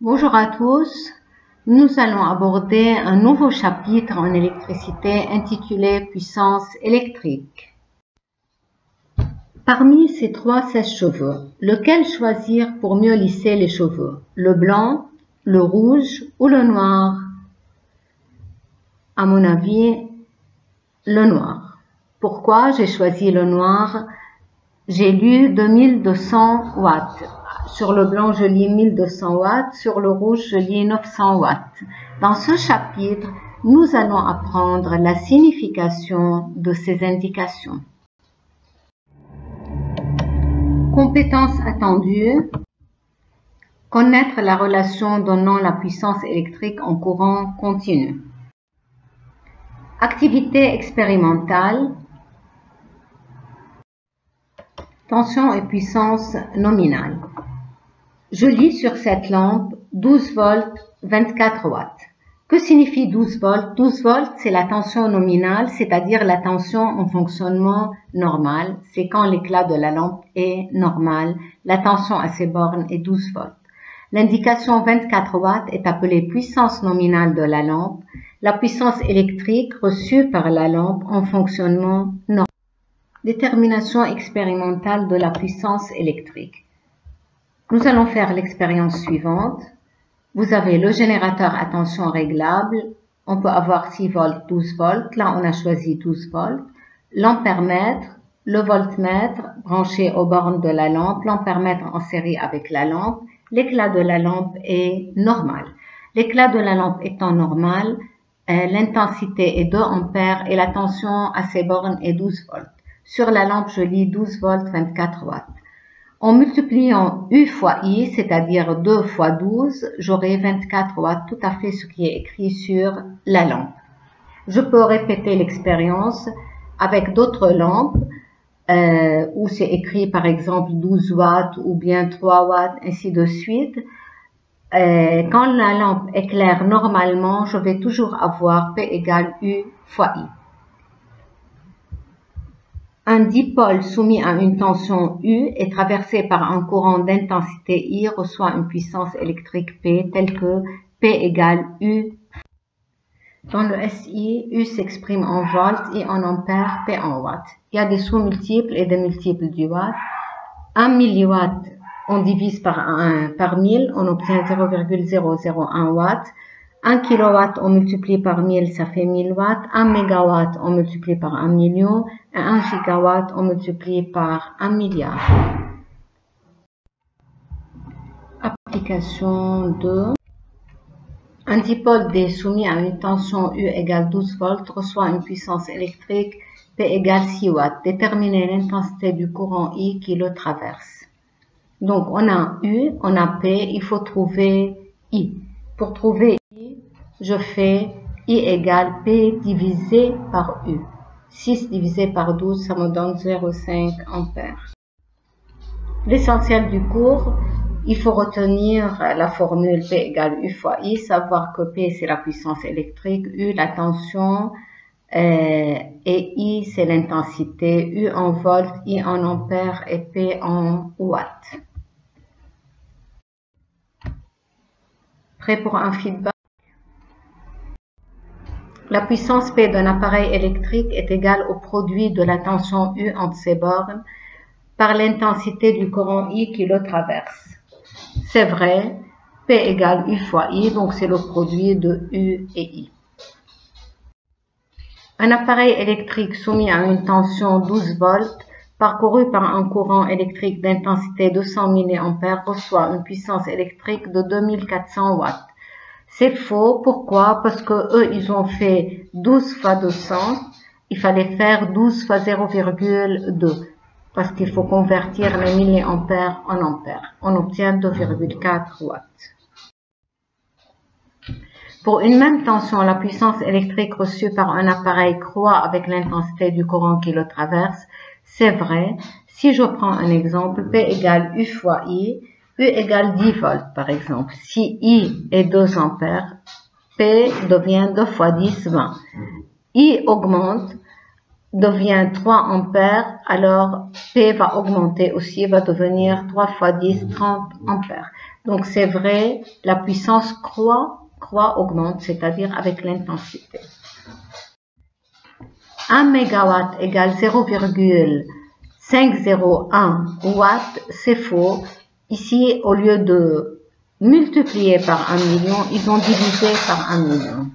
Bonjour à tous. Nous allons aborder un nouveau chapitre en électricité intitulé puissance électrique. Parmi ces trois sèche-cheveux, lequel choisir pour mieux lisser les cheveux? Le blanc, le rouge ou le noir? À mon avis, le noir. Pourquoi j'ai choisi le noir? J'ai lu 2200 watts sur le blanc, je lis 1200 watts. Sur le rouge, je lis 900 watts. Dans ce chapitre, nous allons apprendre la signification de ces indications. Compétences attendues. Connaître la relation donnant la puissance électrique en courant continu. Activité expérimentale. Tension et puissance nominale. Je lis sur cette lampe 12 volts 24 watts. Que signifie 12 volts? 12 volts, c'est la tension nominale, c'est-à-dire la tension en fonctionnement normal. C'est quand l'éclat de la lampe est normal. La tension à ses bornes est 12 volts. L'indication 24 watts est appelée puissance nominale de la lampe, la puissance électrique reçue par la lampe en fonctionnement normal. Détermination expérimentale de la puissance électrique. Nous allons faire l'expérience suivante. Vous avez le générateur à tension réglable. On peut avoir 6 volts, 12 volts. Là, on a choisi 12 volts. L'ampèremètre, le voltmètre branché aux bornes de la lampe, l'ampèremètre en série avec la lampe. L'éclat de la lampe est normal. L'éclat de la lampe étant normal, euh, l'intensité est 2 ampères et la tension à ses bornes est 12 volts. Sur la lampe, je lis 12 volts 24 watts. En multipliant U fois I, c'est-à-dire 2 fois 12, j'aurai 24 watts, tout à fait ce qui est écrit sur la lampe. Je peux répéter l'expérience avec d'autres lampes euh, où c'est écrit par exemple 12 watts ou bien 3 watts, ainsi de suite. Euh, quand la lampe éclaire normalement, je vais toujours avoir P égale U fois I. Un dipôle soumis à une tension U et traversé par un courant d'intensité I reçoit une puissance électrique P telle que P égale U. Dans le SI, U s'exprime en volts, I en ampères, P en watts. Il y a des sous-multiples et des multiples du watt. 1 milliwatt, on divise par 1 par 1000, on obtient 0,001 watts. 1 kW on multiplie par 1000, ça fait 1000 watts. 1 MW on multiplie par 1 million. Et 1 gigawatt on multiplie par 1 milliard. Application 2. Un dipôle D soumis à une tension U égale 12 volts reçoit une puissance électrique P égale 6 watts. Déterminer l'intensité du courant I qui le traverse. Donc on a U, on a P, il faut trouver I. Pour trouver je fais I égale P divisé par U. 6 divisé par 12, ça me donne 0,5 ampères. L'essentiel du cours, il faut retenir la formule P égale U fois I, savoir que P c'est la puissance électrique, U la tension, euh, et I c'est l'intensité, U en volts, I en ampères et P en watts. Prêt pour un feedback? La puissance P d'un appareil électrique est égale au produit de la tension U entre ses bornes par l'intensité du courant I qui le traverse. C'est vrai, P égale U fois I, donc c'est le produit de U et I. Un appareil électrique soumis à une tension 12 volts parcouru par un courant électrique d'intensité 200 mA reçoit une puissance électrique de 2400 watts. C'est faux. Pourquoi? Parce que eux, ils ont fait 12 fois 200. Il fallait faire 12 fois 0,2. Parce qu'il faut convertir les milliampères en ampères. On obtient 2,4 watts. Pour une même tension, la puissance électrique reçue par un appareil croît avec l'intensité du courant qui le traverse. C'est vrai. Si je prends un exemple, P égale U fois I, U égale 10 volts, par exemple. Si I est 2 ampères, P devient 2 fois 10, 20. I augmente devient 3 ampères, alors P va augmenter aussi, va devenir 3 fois 10, 30 ampères. Donc c'est vrai, la puissance croît, croît, augmente, c'est-à-dire avec l'intensité. 1 MW égale 0,501 watts, c'est faux. Ici, au lieu de multiplier par 1 million, ils ont divisé par 1 million.